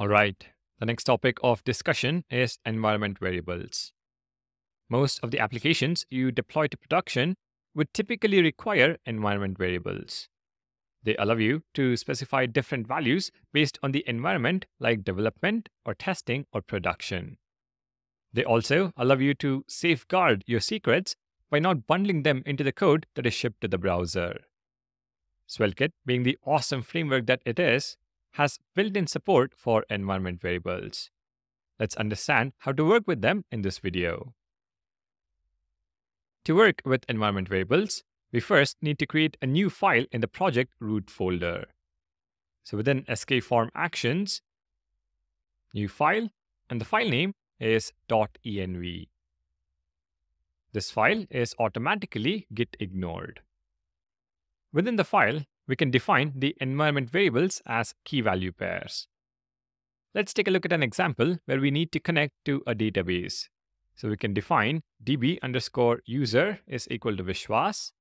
All right, the next topic of discussion is environment variables. Most of the applications you deploy to production would typically require environment variables. They allow you to specify different values based on the environment like development or testing or production. They also allow you to safeguard your secrets by not bundling them into the code that is shipped to the browser. SvelteKit, being the awesome framework that it is, has built-in support for environment variables. Let's understand how to work with them in this video. To work with environment variables, we first need to create a new file in the project root folder. So within SK form actions, new file, and the file name is .env. This file is automatically git ignored. Within the file, we can define the environment variables as key value pairs. Let's take a look at an example where we need to connect to a database. So we can define db underscore user is equal to Vishwas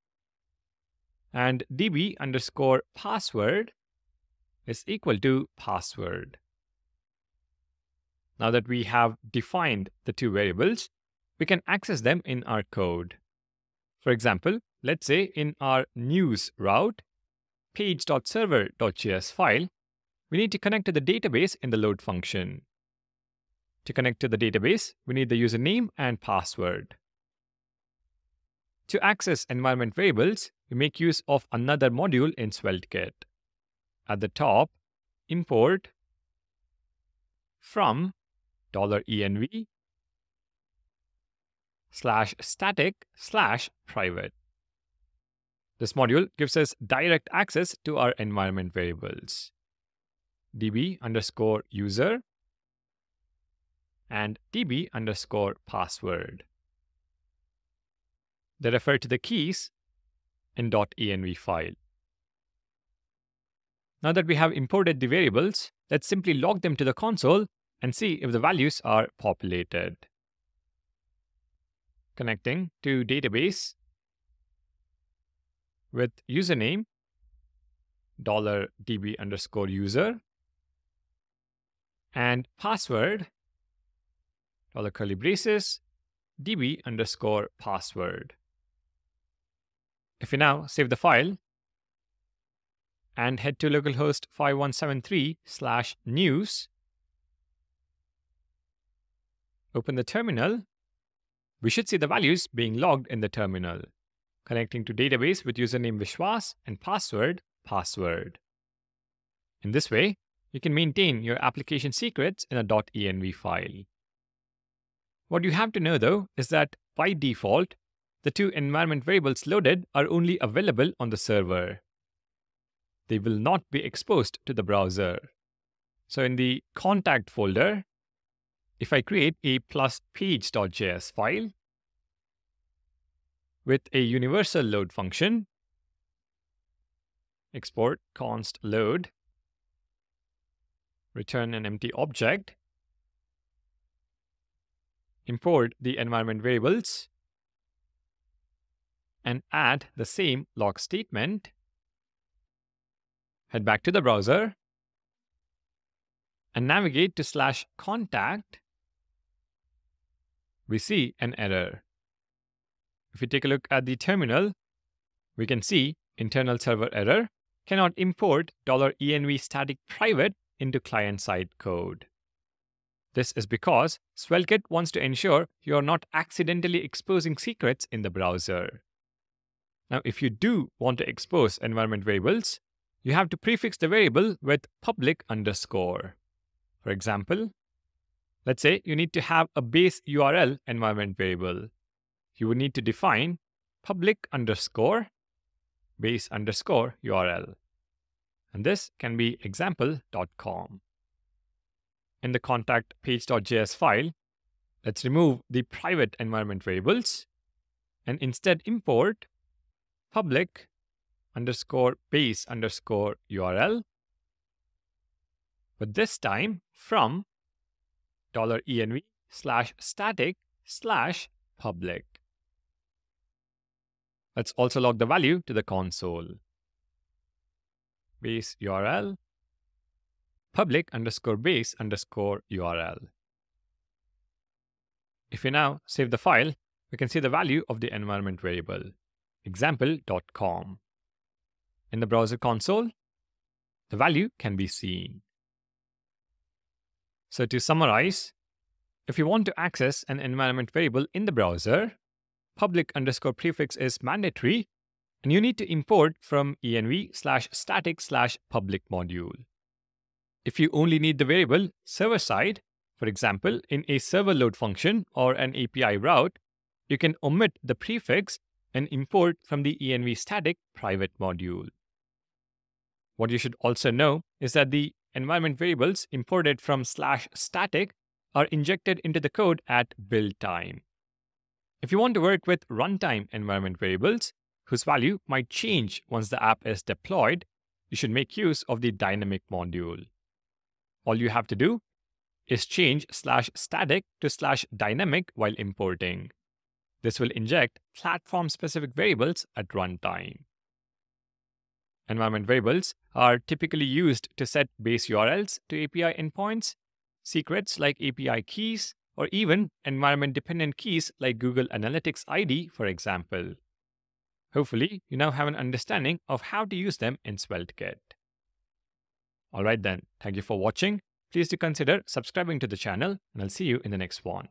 and db underscore password is equal to password. Now that we have defined the two variables, we can access them in our code. For example, let's say in our news route, page.server.js file, we need to connect to the database in the load function. To connect to the database, we need the username and password. To access environment variables, we make use of another module in SvelteKit. At the top, import from $env slash static slash private. This module gives us direct access to our environment variables. db underscore user and db underscore password. They refer to the keys in .env file. Now that we have imported the variables, let's simply log them to the console and see if the values are populated. Connecting to database with username $db underscore user and password dollar curly braces db underscore password. If we now save the file and head to localhost 5173 slash news, open the terminal, we should see the values being logged in the terminal, connecting to database with username Vishwas and password password. In this way, you can maintain your application secrets in a .env file. What you have to know though is that by default, the two environment variables loaded are only available on the server. They will not be exposed to the browser. So in the contact folder, if I create a plus page.js file with a universal load function, export const load, return an empty object, import the environment variables, and add the same log statement, head back to the browser, and navigate to slash contact. We see an error. If we take a look at the terminal, we can see internal server error cannot import $env static private into client-side code. This is because SvelteKit wants to ensure you are not accidentally exposing secrets in the browser. Now, if you do want to expose environment variables, you have to prefix the variable with public underscore. For example, Let's say you need to have a base URL environment variable. You would need to define public underscore base underscore URL. And this can be example.com. In the contact page.js file, let's remove the private environment variables and instead import public underscore base underscore URL. But this time from $env slash static slash public. Let's also log the value to the console. Base URL public underscore base underscore URL. If we now save the file, we can see the value of the environment variable, example.com. In the browser console, the value can be seen. So to summarize, if you want to access an environment variable in the browser, public underscore prefix is mandatory, and you need to import from env slash static slash public module. If you only need the variable server side, for example, in a server load function or an API route, you can omit the prefix and import from the env static private module. What you should also know is that the environment variables imported from slash static are injected into the code at build time. If you want to work with runtime environment variables, whose value might change once the app is deployed, you should make use of the dynamic module. All you have to do is change slash static to slash dynamic while importing. This will inject platform specific variables at runtime. Environment variables are typically used to set base URLs to API endpoints, secrets like API keys, or even environment dependent keys like Google Analytics ID, for example. Hopefully, you now have an understanding of how to use them in SvelteKit. Alright then, thank you for watching. Please do consider subscribing to the channel, and I'll see you in the next one.